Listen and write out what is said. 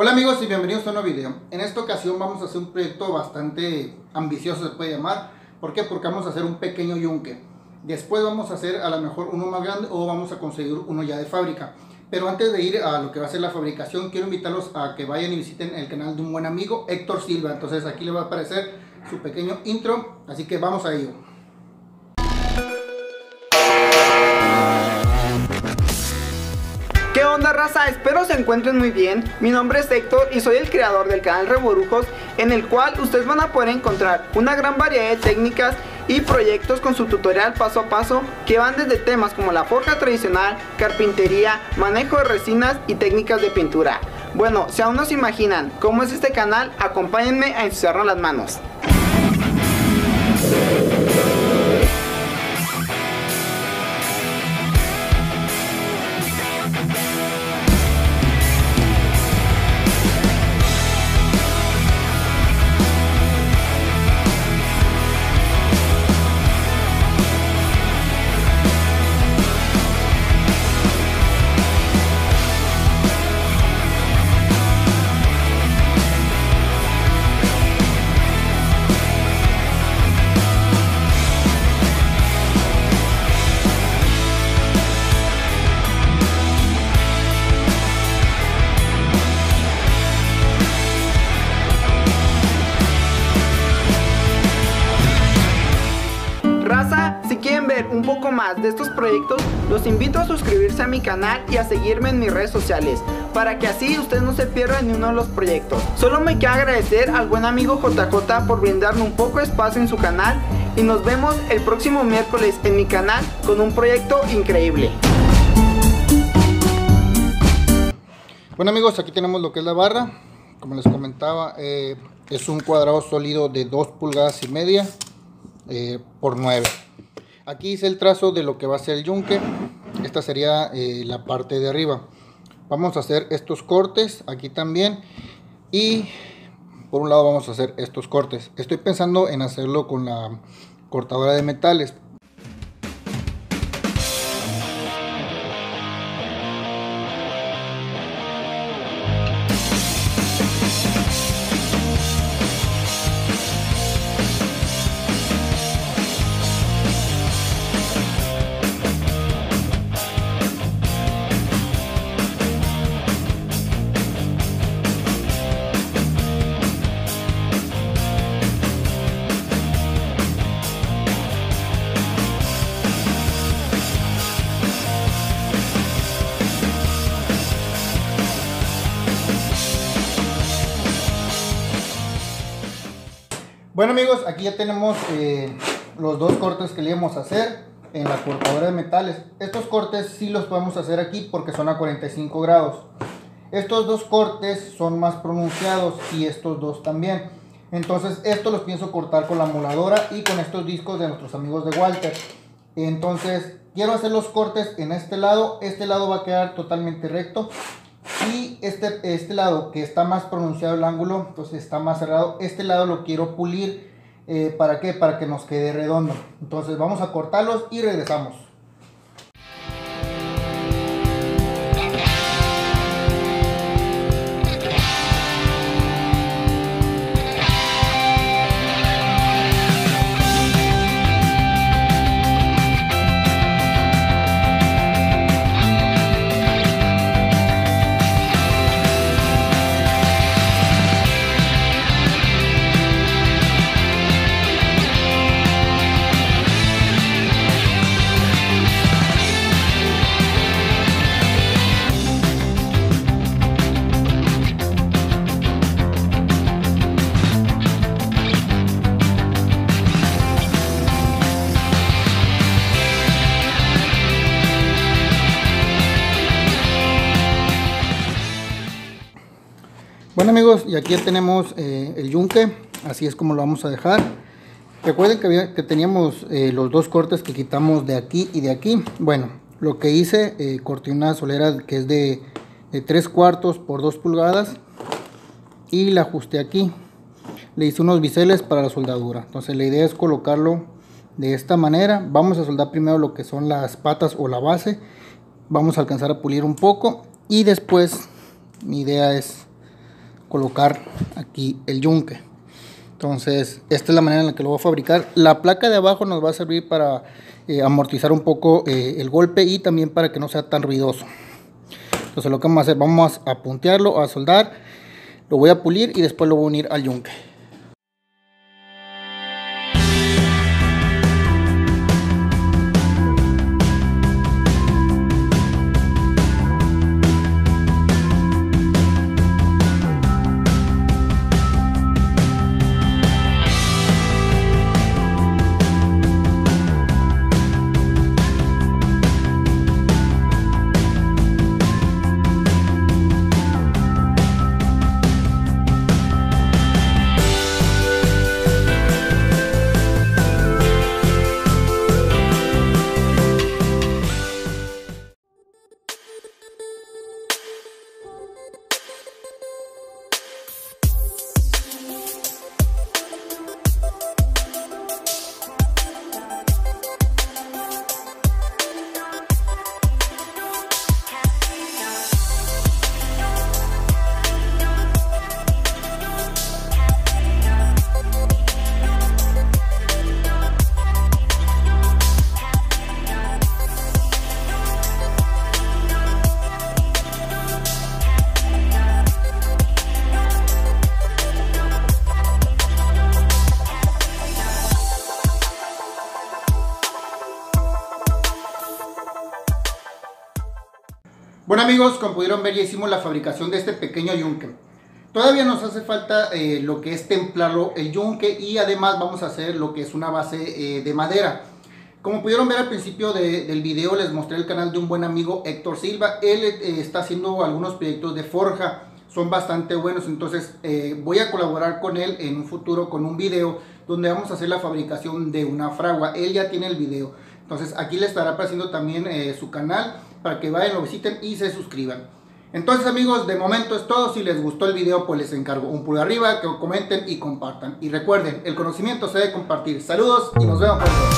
Hola amigos y bienvenidos a un nuevo video. En esta ocasión vamos a hacer un proyecto bastante ambicioso se puede llamar. ¿Por qué? Porque vamos a hacer un pequeño yunque. Después vamos a hacer a lo mejor uno más grande o vamos a conseguir uno ya de fábrica. Pero antes de ir a lo que va a ser la fabricación, quiero invitarlos a que vayan y visiten el canal de un buen amigo, Héctor Silva. Entonces aquí les va a aparecer su pequeño intro, así que vamos a ello. ¿Qué onda raza? Espero se encuentren muy bien. Mi nombre es Héctor y soy el creador del canal Reborujos en el cual ustedes van a poder encontrar una gran variedad de técnicas y proyectos con su tutorial paso a paso que van desde temas como la forja tradicional, carpintería, manejo de resinas y técnicas de pintura. Bueno, si aún no se imaginan cómo es este canal, acompáñenme a ensuciarnos las manos. Un poco más de estos proyectos, los invito a suscribirse a mi canal y a seguirme en mis redes sociales, para que así ustedes no se pierdan ni uno de los proyectos. Solo me queda agradecer al buen amigo JJ por brindarme un poco de espacio en su canal y nos vemos el próximo miércoles en mi canal con un proyecto increíble. Bueno amigos, aquí tenemos lo que es la barra. Como les comentaba, eh, es un cuadrado sólido de 2 pulgadas y media eh, por 9. Aquí hice el trazo de lo que va a ser el yunque. Esta sería eh, la parte de arriba. Vamos a hacer estos cortes aquí también. Y por un lado vamos a hacer estos cortes. Estoy pensando en hacerlo con la cortadora de metales. Bueno amigos, aquí ya tenemos eh, los dos cortes que le íbamos a hacer en la cortadora de metales. Estos cortes sí los podemos hacer aquí porque son a 45 grados. Estos dos cortes son más pronunciados y estos dos también. Entonces estos los pienso cortar con la moladora y con estos discos de nuestros amigos de Walter. Entonces quiero hacer los cortes en este lado. Este lado va a quedar totalmente recto y este, este lado que está más pronunciado el ángulo, entonces está más cerrado, este lado lo quiero pulir, eh, ¿para qué? Para que nos quede redondo. Entonces vamos a cortarlos y regresamos. Bueno amigos, y aquí tenemos eh, el yunque, así es como lo vamos a dejar. Recuerden que, que teníamos eh, los dos cortes que quitamos de aquí y de aquí. Bueno, lo que hice, eh, corté una solera que es de, de 3 cuartos por 2 pulgadas y la ajusté aquí. Le hice unos biseles para la soldadura. Entonces la idea es colocarlo de esta manera. Vamos a soldar primero lo que son las patas o la base. Vamos a alcanzar a pulir un poco y después mi idea es colocar aquí el yunque. Entonces, esta es la manera en la que lo voy a fabricar. La placa de abajo nos va a servir para eh, amortizar un poco eh, el golpe y también para que no sea tan ruidoso. Entonces, lo que vamos a hacer, vamos a puntearlo, a soldar, lo voy a pulir y después lo voy a unir al yunque. Bueno amigos, como pudieron ver ya hicimos la fabricación de este pequeño yunque. Todavía nos hace falta eh, lo que es templarlo el yunque y además vamos a hacer lo que es una base eh, de madera. Como pudieron ver al principio del video les mostré el canal de un buen amigo Héctor Silva. Él eh, está haciendo algunos proyectos de forja, son bastante buenos. Entonces voy a colaborar con él en un futuro con un video donde vamos a hacer la fabricación de una fragua. Él ya tiene el video. Entonces aquí le estará apareciendo también su canal para que vayan, lo visiten y se suscriban. Entonces amigos, de momento es todo. Si les gustó el video, pues les encargo un pulgar arriba, que comenten y compartan. Y recuerden, el conocimiento se debe compartir. Saludos y nos vemos pronto.